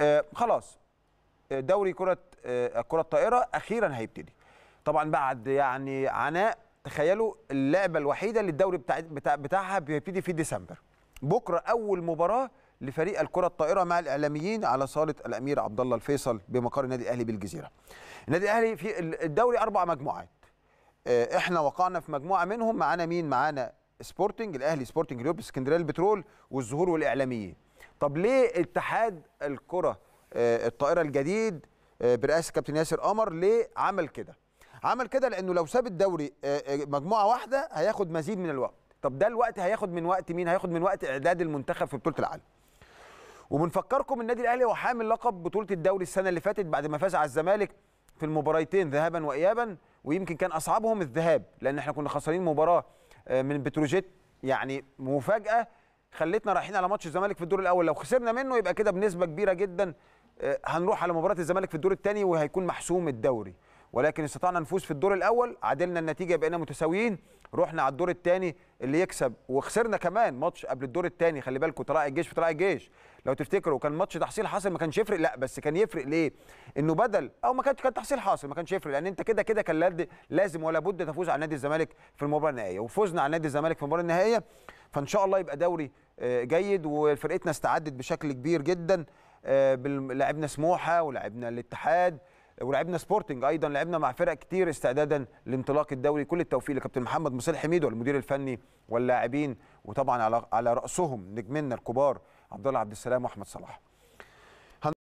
آه خلاص. آه، دوري كرة آه، كرة الطائرة أخيرا هيبتدي. طبعا بعد يعني عناء تخيلوا اللعبة الوحيدة اللي الدوري بتاع بتاع بتاعها بيبتدي في ديسمبر. بكرة أول مباراة لفريق الكرة الطائرة مع الإعلاميين على صالة الأمير عبد الله الفيصل بمقر النادي الأهلي بالجزيرة. النادي الأهلي في الدوري أربع مجموعات. آه، إحنا وقعنا في مجموعة منهم معانا مين؟ معانا سبورتنج الأهلي سبورتنج كلوب اسكندرية البترول والزهور والإعلاميين. طب ليه اتحاد الكرة آه، الطائرة الجديد آه، برئاسة كابتن ياسر قمر ليه عمل كده؟ عمل كده لأنه لو ساب الدوري آه، مجموعة واحدة هياخد مزيد من الوقت. طب ده الوقت هياخد من وقت مين؟ هياخد من وقت إعداد المنتخب في بطولة العالم. وبنفكركم النادي الأهلي هو حامل لقب بطولة الدوري السنة اللي فاتت بعد ما فاز على الزمالك في المباراتين ذهابا وايابا ويمكن كان أصعبهم الذهاب لأن إحنا كنا خسرانين مباراة من بتروجيت. يعني مفاجأة خلتنا رايحين على ماتش الزمالك في الدور الأول. لو خسرنا منه يبقى كده بنسبة كبيرة جدا آه، هنروح على مباراة الزمالك في الدور الثاني وهيكون محسوم الدوري. ولكن استطعنا نفوز في الدور الأول عدلنا النتيجة بقينا متساويين رحنا على الدور الثاني اللي يكسب. وخسرنا كمان ماتش قبل الدور الثاني خلي بالكم طلائع الجيش في طلائع الجيش. لو تفتكروا كان ماتش تحصيل حاصل ما كانش يفرق لا بس كان يفرق ليه؟ إنه بدل أو ما كانش كان تحصيل حاصل ما كانش يفرق لأن أنت كده كده كان لازم ولا بد تفوز على نادي الزمالك في المباراة النهائية. وفوزنا على نادي الزمالك في المباراة النهائية فإن شاء الله يبقى دوري جيد وفرقتنا استعدت بشكل كبير جدا آه، لعبنا سموحة ولعبنا الاتحاد ولعبنا سبورتنج أيضا لعبنا مع فرق كتير استعدادا لانطلاق الدوري. كل التوفيق لكابتن محمد مصالح حميد والمدير الفني واللاعبين وطبعا على على رأسهم نجمنا الكبار عبد الله عبد السلام وأحمد صلاح.